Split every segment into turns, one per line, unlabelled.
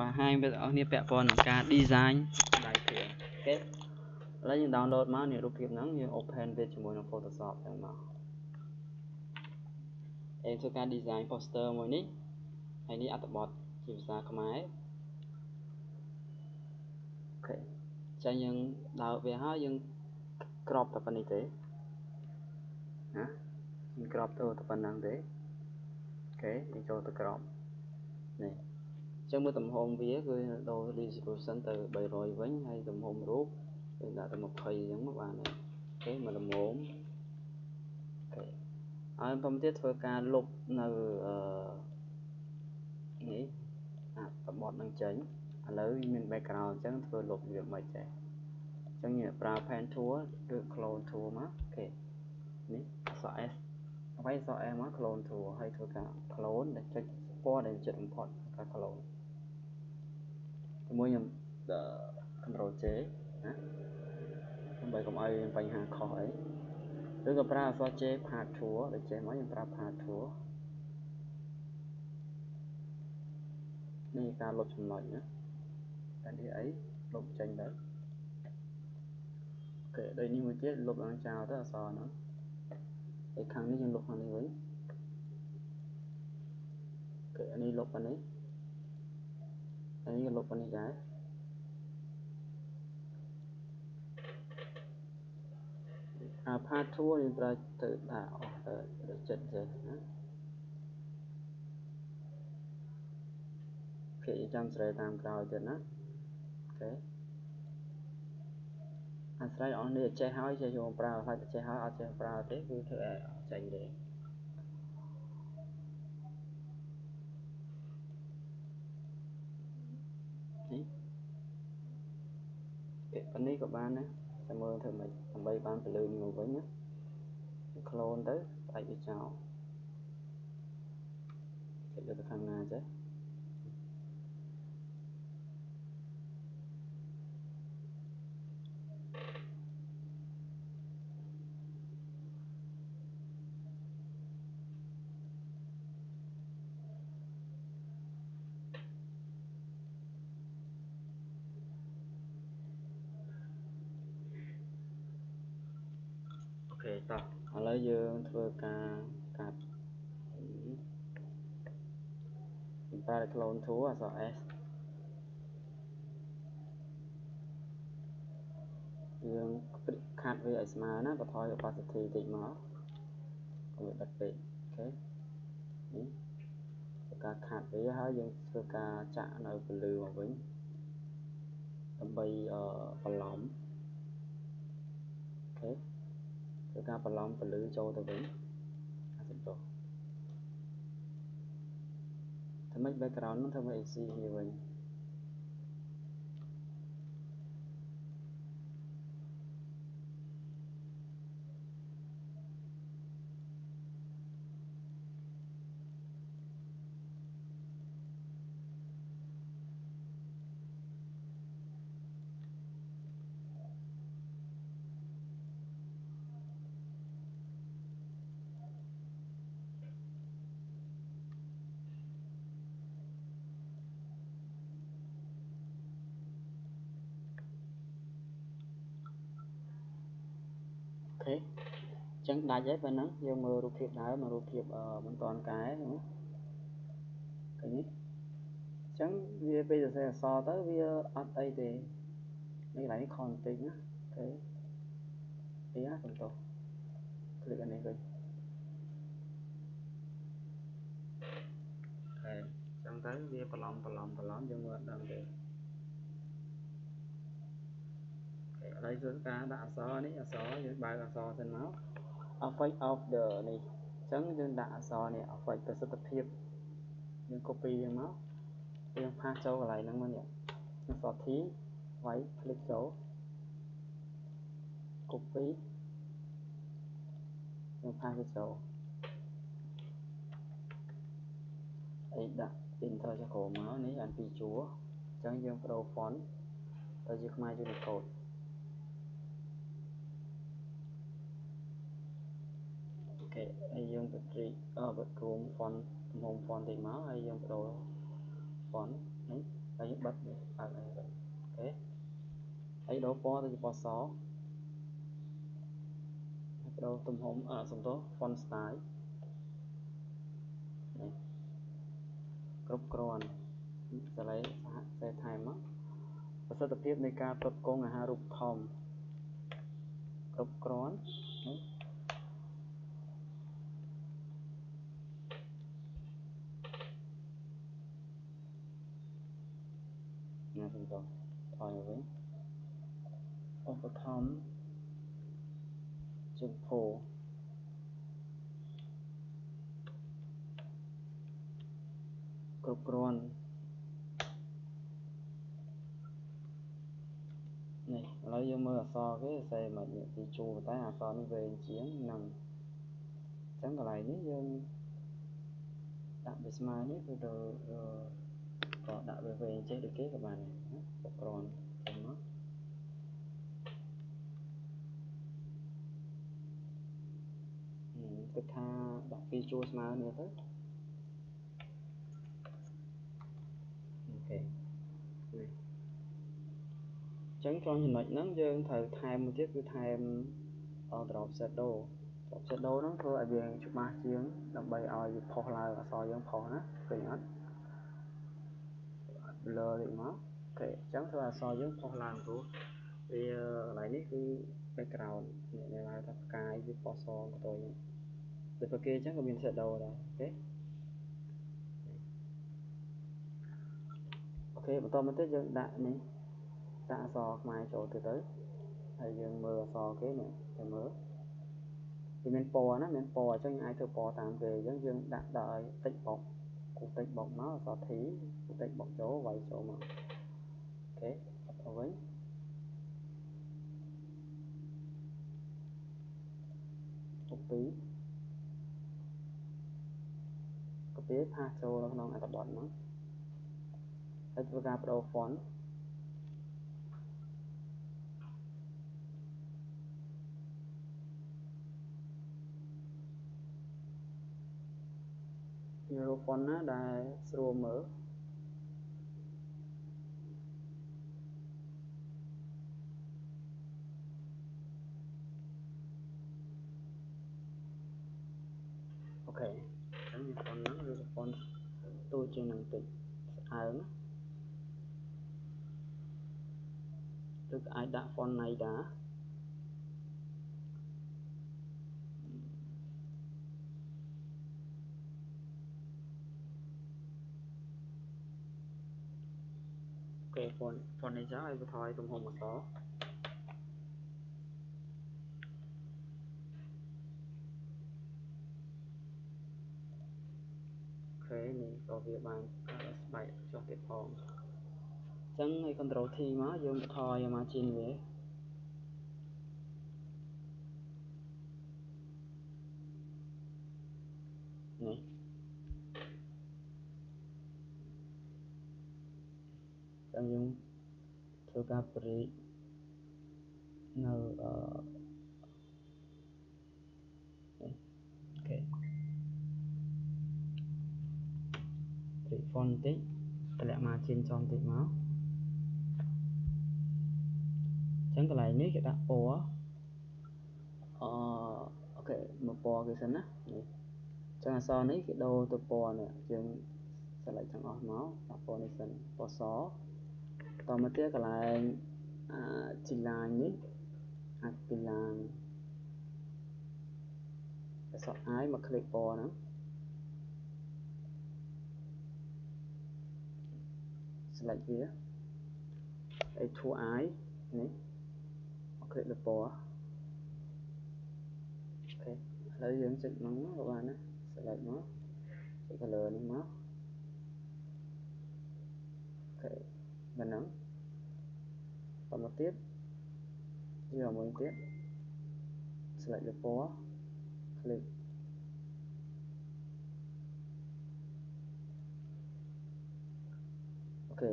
បាទហើយបងប្អូនគ្នាពាក់ព័ន្ធនឹងការ design ដៃព្រាង OK ឥឡូវយើង download មកនេះរូបភាពហ្នឹងយើង open វាជាមួយនឹង Photoshop ហ្នឹងមកអេធ្វើការ design poster មួយនេះហើយនេះអត្ថបទជាភាសាខ្មែរ OK ចាយើងដើរវាហើយយើង crop តែប៉ុណ្្នេះទេណាយើង crop ទៅតែប៉ុណ្្នឹងទេ OK យើងចូលទៅ cropនេះ ចឹងមើលទំហំវាគឺដូរ resolution ទៅ300វិញហើយទំហំរូបគឺដាក់ទៅ20អញ្ចឹងមកបានហើយ OK មកល្មម OK ហើយបន្តទៀតធ្វើការលុបនៅអឺនេះអត្ថបទនឹងចេញឥឡូវមាន background អញ្ចឹងធ្វើលុបវាមិនចេះអញ្ចឹងប្រើ pen tool ឬ clone tool មក OK នេះអក្សរ S អ្វីអក្សរ S មក clone tool ហើយធ្វើការ clone ដែលចុចពណ៌ដែលចិត្តបំផុតការ clone ជាមួយខ្ញុំ Ctrl J ណាដើម្បីកុំឲ្យមានបញ្ហាខុសអីឬក៏ប្រើអក្សរ J Part Tool ដូចចេះមកខ្ញុំប្រើ Part Tool នេះការលុបចំណុចណាតែនេះអីលុបចេញទៅអូខេដូចនេះមួយទៀតលុបឡើងចោលទៅអក្សរហ្នឹងហើយខាងនេះយើងលុបខាងនេះវិញអូខេអានេះលុបអានេះ អានេះក៏លុបអានេះដែរអាផាធួយើងត្រូវទៅដាក់អស់ទៅចិត្តចេះណាគេចាំស្រីតាមក្រោយទៀតណាអូខេអាស្រ័យអស់នេះចេះហើយចេះយកប្រើហើយចេះហើយអត់ចេះប្រើទេគឺធ្វើឲ្យអត់ចេញទេនេះ ពាក្យប៉ុណ្នេះក៏បានដែរតែមើលធ្វើម៉េចដើម្បីបានពលឺនេះមកវិញណាក្លូនទៅផ្ដាច់វាចោលគេយកទៅខាងណាចេះ ខេតោះឥឡូវយើងធ្វើការកាត់ប្រើ clone tool អក្សរ S យើងខាត់វាឲ្យស្មើណាបន្ថយ opacity តិចមកកុំវាបិទពេកអូខេនេះធ្វើការខាត់វាហើយយើងធ្វើការចាក់នៅពលឺមកវិញដើម្បីបន្លំអូខេ ធ្វើការបន្លំពលឺចូលទៅវិញអាសិតទោះធ្វើម៉េច background នោះធ្វើម៉េច AC វាវិញ ខេអញ្ចឹងដាច់ហើយប៉ុណ្ណឹងយើងមើលរូបភាពដើមរូបភាពមិនតាន់កែឃើញនេះអញ្ចឹងវាពេលសរសេរអក្សរទៅវាអត់អីទេនេះកន្លែងនេះខនបន្តិចណាអូខេអីណាសំទោសคลิกអានេះវិញអូខេអញ្ចឹងទៅវាបន្លំបន្លំបន្លំយើងមើលអត់ដឹងទេ ឥឡូវធ្វើការដាក់អក្សរនេះអក្សរយើងបើកអក្សរសិនមក effect of the នេះអញ្ចឹងយើងដាក់អក្សរនេះ effect ប្រសិទ្ធភាពយើង copy វាមកយើងផាសចូលកន្លែងហ្នឹងមកនេះអក្សរ T វាយ click ចូល copy យើងផាសវាចូលអីដាក់ enter ចុះក្រោមមកនេះអានពីជួរអញ្ចឹងយើងបដូរ font ទៅជាខ្មែរ Unicode គេ ហើយយើងបត្រីអឺបរួម font ទំហំ font តិចមកហើយយើងបដូរ font នេះហើយយើងបិទនេះបើកនេះវិញអូខេហើយដូរពណ៌ទៅជាពណ៌សហើយបដូរទំហំអសំទោស font style នេះគ្រប់គ្រាន់សលេសហសេថែមមកប្រសិទ្ធភាពនៃការផ្គត់ផ្គង់អាហារូបត្ថម្ភគ្រប់គ្រាន់នេះណាសំទោសថយមកវិញឧបត្ថ ម្ភជើងភោគ្រប់គ្រាន់នេះឥឡូវយើងមើលអក្សរគេសេមិនពីជួរតែអក្សរនេះវែងជាងនឹងអញ្ចឹងកន្លែងនេះយើងដាក់វាស្មើនេះគឺទៅក៏ដាក់វាវែងចេះដូចគេក៏បានដែរគ្រប់គ្រាន់ចឹងមក គិតថាដាក់ពីជួរស្មើនេះទៅអូខេនេះចឹងត្រង់ចំណុចហ្នឹងយើងត្រូវថែមមួយទៀតគឺថែម drop shadow drop shadow ហ្នឹងធ្វើឲ្យវាច្បាស់ជាង ដើម្បីឲ្យវាផុសឡើងអក្សរយើងផុសណាឃើញអត់ blur តិចមកអូខេអញ្ចឹងធ្វើអក្សរយើងផុសឡើងព្រោះវាកន្លែងនេះគឺ background អ្នកដែលហៅថាផ្កាយវាប៉សងផ្ទុយដូចប្រគេអញ្ចឹងក៏មាន shadow ដែរអូខេអូខេបន្តមកទៀតយើងដាក់នេះដាក់អក្សរខ្មែរចូលទៅទៅហើយយើងមើលអក្សរគេនេះទៅមើលវាមានពណ៌ណាមានពណ៌អញ្ចឹងអាច ធ្វើពណ៌តាមគេអញ្ចឹងយើងដាក់ដល់ឲ្យតិចបុកគូតិចបុកមកអក្សរ T គូតិចបុកចូលវាយចូលមកអូខេទៅវិញ copy copy ផាសចូលនៅក្នុងអត្ថបទហ្នឹងហើយធ្វើការបដូរ font យើងរក font ណាដែលស្រួលមើលអូខេអញ្ចឹងប៉ុណ្ណឹងឬក៏ប៉ុនតូចជាងនឹងតិចស្អើង ឬក៏អាចដាក់ font Naida គេ font font នេះចឹងឲ្យបន្ថយទំហំអក្សរខេនេះក៏វាបានស្បែកចុះទៀតផងអញ្ចឹងឲ្យ control T មកយើងបន្ថយ margin វានេះចឹងយើងធ្វើការ break នៅអឺព្រី font បន្តិចតម្លាក់ margin ចំបន្តិចមកអញ្ចឹងកន្លែងនេះគេដាក់ពណ៌អអូខេមកពណ៌គេសិនណានេះចឹងអក្សរនេះគេដូរទៅពណ៌នេះយើង select ទាំងអស់មកដាក់ពណ៌នេះសិនពណ៌សតមកទៀតកន្លែងអាជីឡាញនេះអាចពីឡាញអក្សរ i មក click ពណ៌ហ្នឹង select វាហើយ to i នេះ click the ពណ៌អូខេឥឡូវយើងចិចហ្នឹងក៏បានណា select មកចិច color នេះមកអូខេប៉ុណ្ណឹងបន្តមកទៀតយកមួយទៀត select លើពណ៌ click អូខេ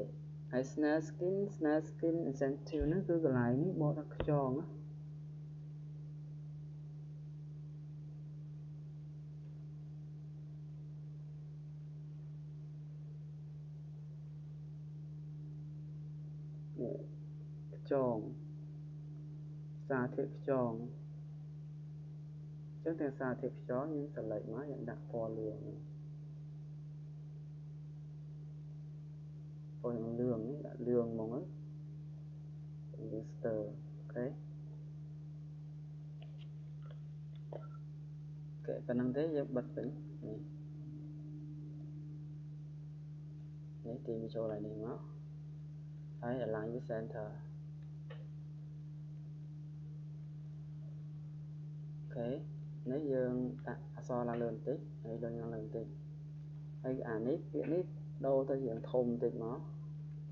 ហើយ snare skin snare skin incentive ហ្នឹងគឺកន្លែងនេះបកដាក់ខ្យងណានេះខ្យងសារធាតុខ្យងអញ្ចឹងទាំងសារធាតុខ្យងយើង select មកយើងដាក់ពណ៌លឿងនេះពណ៌លឿង នេះដាក់លឿងហ្មងទៅយើង stir អូខេអូខេប៉ុណ្្នឹងទេយើងបិទវិញនេះនេះទីវាចូលឡើងនេះមកហើយ align វា center អូខេនេះយើងដាក់អក្សរឡើងលើបន្តិចហើយលើឡើងលើបន្តិចហើយអា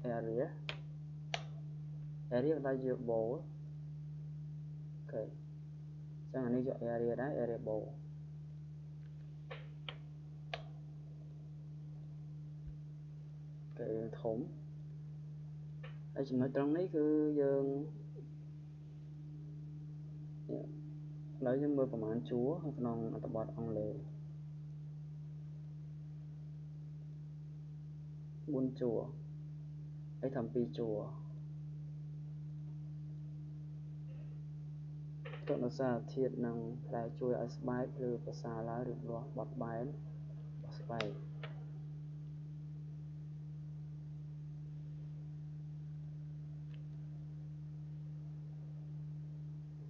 នេះពាក្យនេះដូរទៅយើងធំបន្តិចមក area area ដល់យក bold អូខេចឹងអានេះយក area ដែរ area bold គេយើងធំហើយចំណុចត្រង់នេះគឺយើងឥឡូវយើងមើលប្រមាណជួរក្នុងអត្ថបទអង់គ្លេស4ជួរ ហើយធ្វើ2ជួរទុនសារធាតុនឹងដែលជួយឲ្យស្បែកឬប្រសាឡើងរៀបលាស់បត់បែនរបស់ស្បែក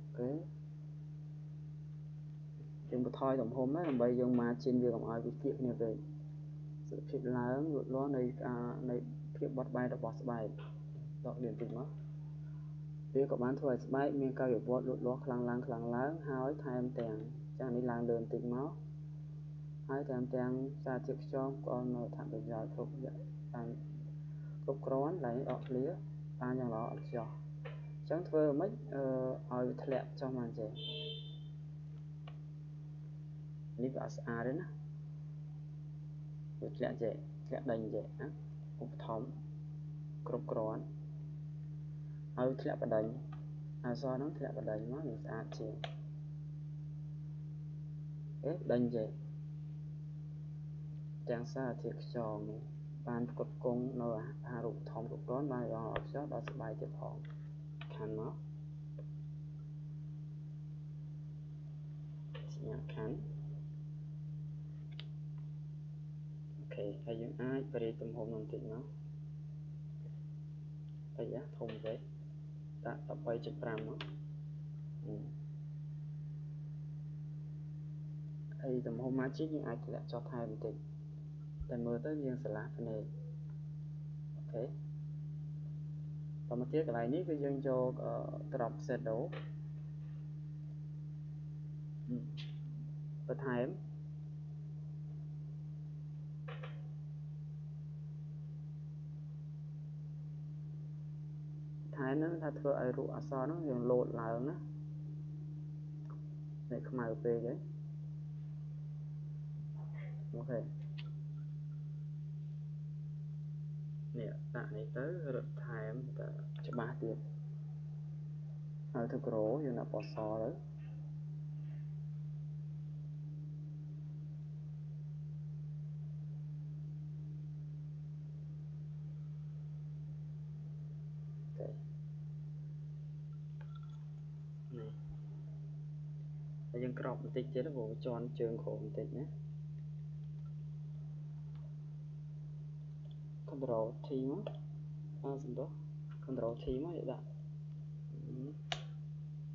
អូខេយើងបន្ថយទំហំណាដើម្បីយើង margin វាកុំឲ្យវាគៀកគ្នាពេកសុខភាពឡើងលូតលាស់នៃការនៃ ភាពបត់បែនរបស់ស្បែកដកលៀនតិចមកវាក៏បានធ្វើឲ្យស្បែកមានការវិវត្តលូតលាស់ខ្លាំងឡើងខ្លាំងឡើងហើយថែមទាំងចាស់នេះឡើងលើបន្តិចមកហើយថែមទាំងសារជាតិខ្យងក៏នៅថាប្រយោជន៍គ្រប់បានគ្រប់គ្រាន់ឡើងអត់ឃ្លាបានយ៉ាងល្អអត់ចោះអញ្ចឹងធ្វើមិនអឺឲ្យវាធ្លាក់ចុះមកអញ្ចឹងនេះវាអត់ស្អាតទេណាវាធ្លាក់ចេះធ្លាក់ដេញចេះណា ឧបត្ថម្ភគ្រប់គ្រាន់ហើយធ្លាក់បដិញអសរនោះធ្លាក់បដិញមកវាស្អាតជាងអេបដិញចេះទាំងសារធាតុខ្យងនេះបានផ្គត់ផ្គង់នៅអាហារូបត្ថម្ភគ្រប់គ្រាន់បានរងអត់ចោះដល់ស្បាយទៀតផងខាន់មកសញ្ញាខាន់អូ ខេហើយយើងអាចបរិយាទំហំបន្តិចមកអីយ៉ាធំពេកដាក់13.5មកហើយទំហំ margin យើងអាចធ្លាក់ចុះថែមបន្តិចតែមើលទៅយើងស្រឡះភ្នែកអូខេតមកទៀតកន្លែងនេះគឺយើងយក drop shadow បន្ថែមថែម ហ្នឹងថាធ្វើឲ្យរូបអក្សរហ្នឹងយើងលោតឡើងណានេះខ្មៅពេកហ៎អូខេនេះដាក់នេះទៅរត់ថែមតែច្បាស់ទៀតហើយទៅក្រយើងដាក់ពណ៌សទៅនេះ ហើយយើងក្របបន្តិចទៀតព្រោះជន់ជើងក្រោមបន្តិចណា Ctrl T មកអាសំដៅ Ctrl T មកយកដាក់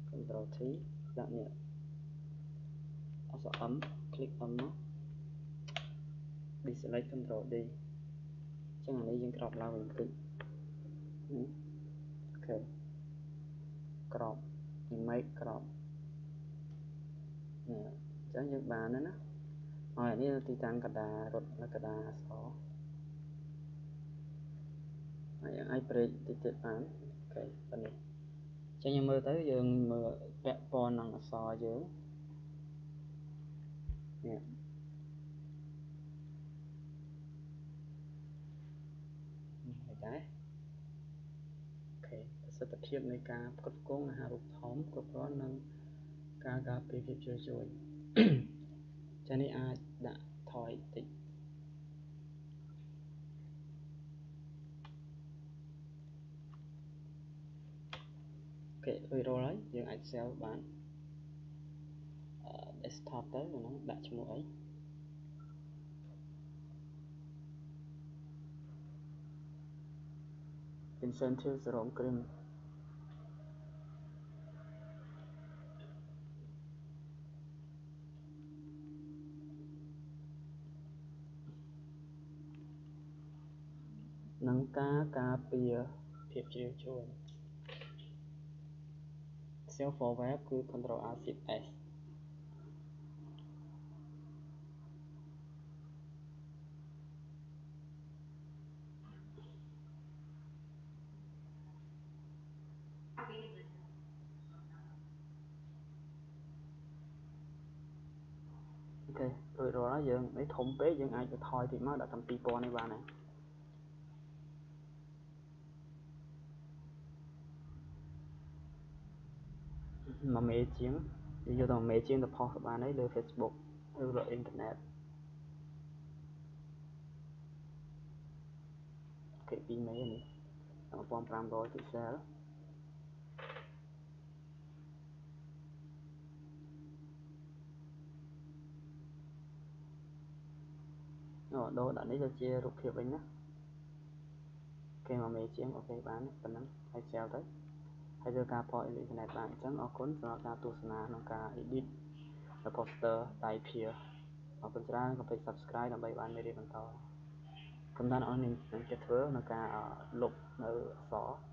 Ctrl T ដាក់នេះអក្សរ M click M មក deselect Ctrl D ចឹងអានេះយើងក្របឡើងបន្តិចអូខេក្រប image ក្របនេះ អញ្ចឹងយើងបានហើយណាហើយនេះទីតាំងកដារត់នៅកដាអក្សរហើយយើងអាច break តិចទៀតបានអូខេប៉ុណ្នេះអញ្ចឹងយើងមើលទៅយើងមើលពាក់ព័ន្ធនឹងអក្សរយើងនេះនេះដែរអូខេប្រសិទ្ធភាពនៃការផ្គត់ផ្គង់អាហារូបត្ថម្ភគ្រប់គ្រាន់និង ការការពារភាពជឿជួយចានេះអាចដាក់ថយតិចអូខេរួចរាល់ហើយយើងអាច save បាន desktop ទៅហ្នឹងដាក់ឈ្មោះអី incentive serum cream នឹង ការការពារភាពជ្រាវជ្រួញ Save for web គឺ Ctrl Alt Shift S OK រួចរាល់ហើយយើងនេះធំពេកយើងអាចបន្ថយតិចមកដាក់តាម2000នេះបានហើយ មួយមេជាងយើងយកតែមួយមេជាងទៅ post បានហើយលើ Facebook ឬលើអ៊ីនធឺណិត OK 2មេនេះ1500 pixel អូដូរដាក់នេះទៅជារូបភាពវិញណាគេមកមេជាងអូខេបានប៉ុណ្ណឹងហើយ share ទៅ ហើយធ្វើការផតអ៊ីនធឺណិតបានអញ្ចឹងអរគុណសម្រាប់ការទស្សនាក្នុងការ edit poster ដៃភាអរគុណច្រើនកុំភ្លេច subscribe ដើម្បីបានមេរៀនបន្តកំដៅអស់នឹងចិត្តធ្វើក្នុងការលុបនៅអក្សរ